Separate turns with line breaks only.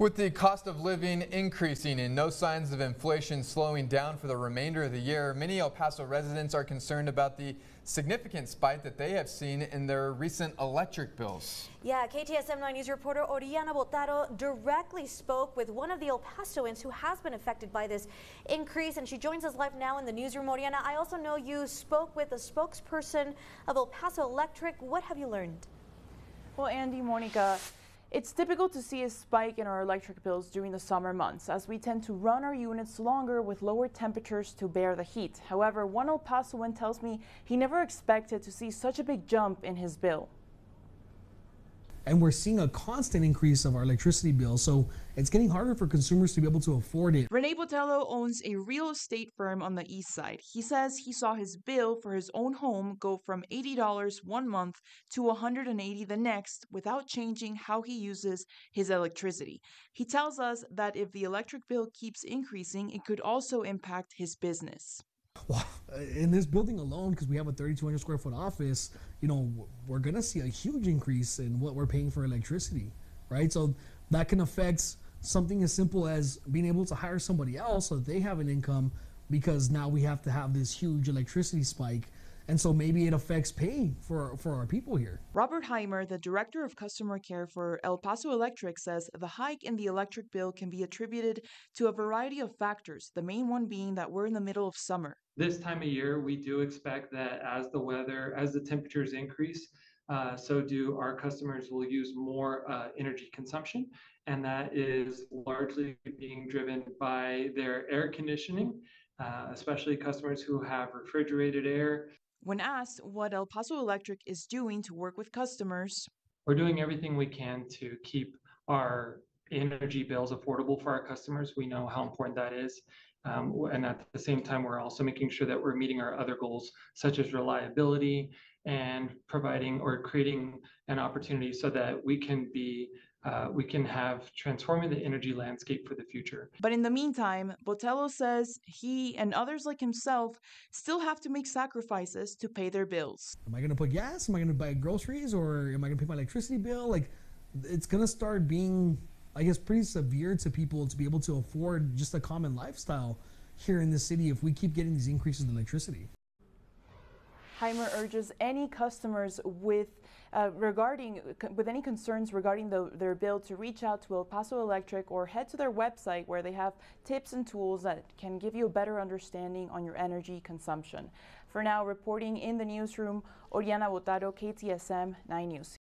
With the cost of living increasing and no signs of inflation slowing down for the remainder of the year, many El Paso residents are concerned about the significant spike that they have seen in their recent electric bills.
Yeah, KTSM 9 News reporter Oriana Botaro directly spoke with one of the El Pasoans who has been affected by this increase, and she joins us live now in the newsroom. Oriana, I also know you spoke with a spokesperson of El Paso Electric. What have you learned?
Well, Andy, Monica, it's typical to see a spike in our electric bills during the summer months as we tend to run our units longer with lower temperatures to bear the heat. However, one El Pasoan tells me he never expected to see such a big jump in his bill
and we're seeing a constant increase of our electricity bill. So it's getting harder for consumers to be able to afford it.
Rene Botello owns a real estate firm on the east side. He says he saw his bill for his own home go from $80 one month to $180 the next without changing how he uses his electricity. He tells us that if the electric bill keeps increasing, it could also impact his business
in this building alone, because we have a 3,200 square foot office, you know, we're gonna see a huge increase in what we're paying for electricity, right? So that can affect something as simple as being able to hire somebody else so they have an income, because now we have to have this huge electricity spike and so maybe it affects pay for for our people here.
Robert Heimer, the director of customer care for El Paso Electric, says the hike in the electric bill can be attributed to a variety of factors, the main one being that we're in the middle of summer.
This time of year, we do expect that as the weather, as the temperatures increase, uh, so do our customers will use more uh, energy consumption, and that is largely being driven by their air conditioning, uh, especially customers who have refrigerated air.
When asked what El Paso Electric is doing to work with customers,
we're doing everything we can to keep our energy bills affordable for our customers. We know how important that is. Um, and at the same time, we're also making sure that we're meeting our other goals, such as reliability and providing or creating an opportunity so that we can be uh, we can have transforming the energy landscape for the future.
But in the meantime, Botello says he and others like himself still have to make sacrifices to pay their bills.
Am I going to put gas? Am I going to buy groceries? Or am I going to pay my electricity bill? Like, it's going to start being, I guess, pretty severe to people to be able to afford just a common lifestyle here in the city if we keep getting these increases in electricity.
Heimer urges any customers with uh, regarding with any concerns regarding the, their bill to reach out to El Paso Electric or head to their website where they have tips and tools that can give you a better understanding on your energy consumption. For now, reporting in the newsroom, Oriana Botaro, KTSM 9 News.